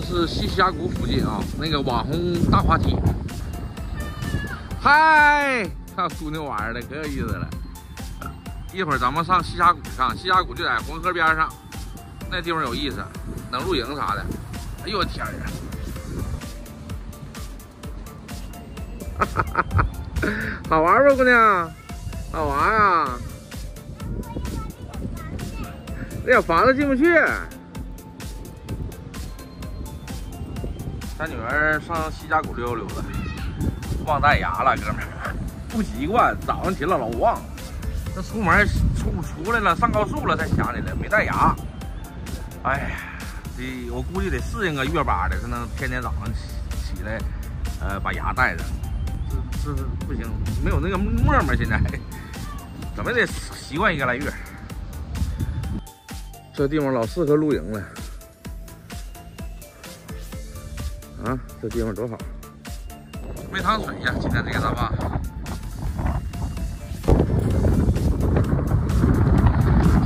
是西峡谷附近啊，那个网红大滑梯。嗨，看姑娘玩的可有意思了。一会儿咱们上西峡谷上，西峡谷就在黄河边上，那地方有意思，能露营啥的。哎呦我天呀！哈哈哈哈好玩不，姑娘？好玩啊！那小房子进不去。咱女儿上西家谷溜达溜达，忘带牙了，哥们儿，不习惯。早上起来老忘，这出门出出来了，上高速了才想起来没带牙。哎呀，这我估计得适应个月巴的，才能天天早上起起来，呃，把牙带着。这这不行，没有那个沫沫，现在怎么也得习惯一个来月。这地方老适合露营了。啊，这地方多好！没趟水呀，今天这个大坝。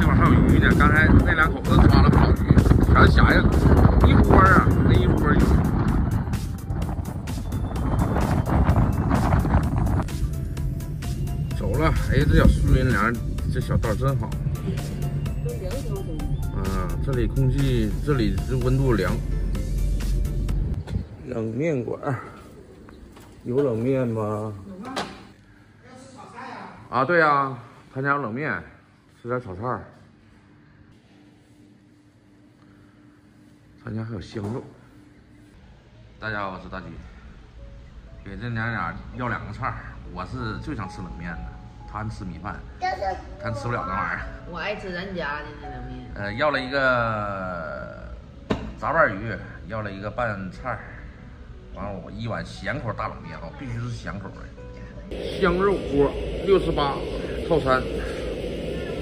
这块还有鱼呢，刚才那两口子抓了不少鱼，全虾呀一波啊，那一窝鱼。走了，哎呀，这小树荫凉，这小道真好。啊，这里空气，这里这温度凉。冷面馆有冷面吗？啊，对呀，他家有冷面，吃点炒菜。他家还有香肉。大家好，我是大鸡。给这娘俩要两个菜，我是最想吃冷面的，他吃米饭，他吃不了那玩意儿。我爱吃咱家的那冷面。呃，要了一个炸瓣鱼，要了一个拌菜。完了，我一碗咸口大冷面啊，必须是咸口的。香肉锅六十八套餐，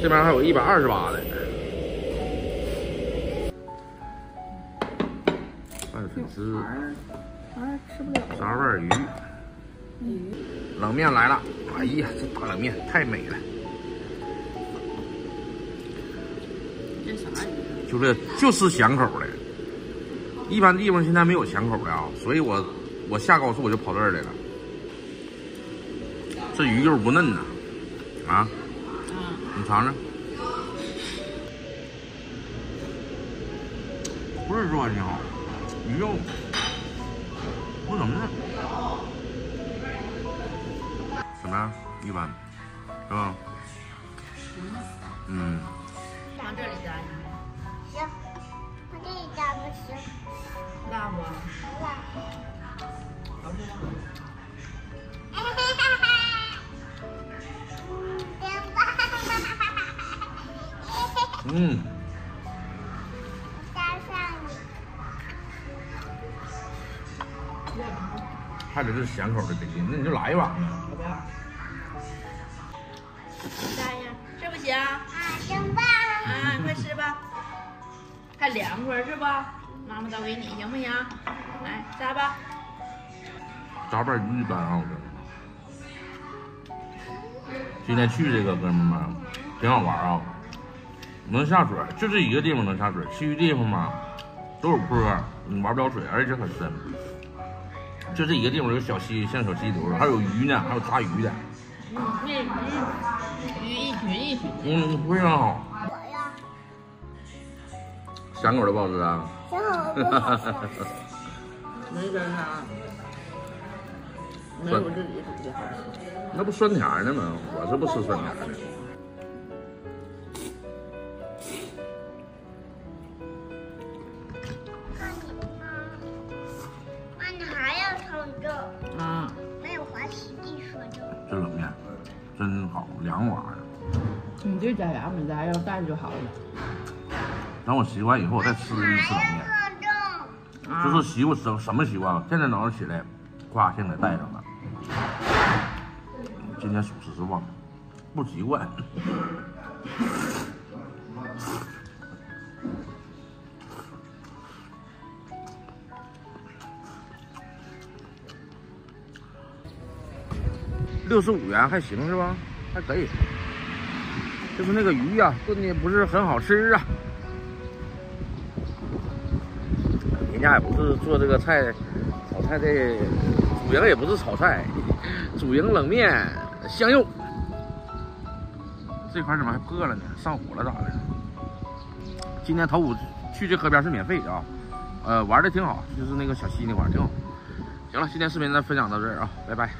这边还有一百二十八的。拌粉丝，吃不了。炸味鱼，冷面来了。哎呀，这大冷面太美了。这啥呀？就这，就吃咸口的。一般地方现在没有咸口的啊，所以我我下高速我就跑这儿来了。这鱼肉不嫩呐，啊，你尝尝，不是说挺好，鱼肉不怎么嫩，怎么样？一般，是吧？嗯。放这里蘸。行，我这里加不行。嗯。加上你。还得是咸口的得劲，那你就来一把。我不要。大爷，是不行？啊，真棒！啊，快吃吧。还凉快是吧？妈妈倒给你，行不行？来，扎吧。炸瓣鱼一般啊，我觉得。今天去这个哥们儿们挺好玩啊，能下水，就这一个地方能下水，其余地方嘛都有坡，你玩不了水，而且很深。就这一个地方有小溪，像小溪流的，还有鱼呢，还有炸鱼的。嗯，那鱼鱼一群一群。嗯，非常好。我呀，咸口的不好吃啊？挺好不好吃？没跟啥，没有自己煮的好吃。那不酸甜的吗？我是不吃酸甜的。妈，你妈，妈，你还要唱这？啊，没有滑稽地说这。这冷面真好，凉滑的。你这假牙没摘，要带就好了。等我习惯以后，我再吃一次冷面。就是习惯什什么习惯了？天天早上起来，咵，现在带上了。今天属实是忘了，不习惯。六十五元还行是吧？还可以。就是那个鱼呀、炖的不是很好吃啊。家也不是做这个菜炒菜的，主营也不是炒菜，主营冷面香肉。这块怎么还破了呢？上火了咋的？今天头五去这河边是免费的啊，呃，玩的挺好，就是那个小溪那块挺好。行了，今天视频咱分享到这儿啊，拜拜。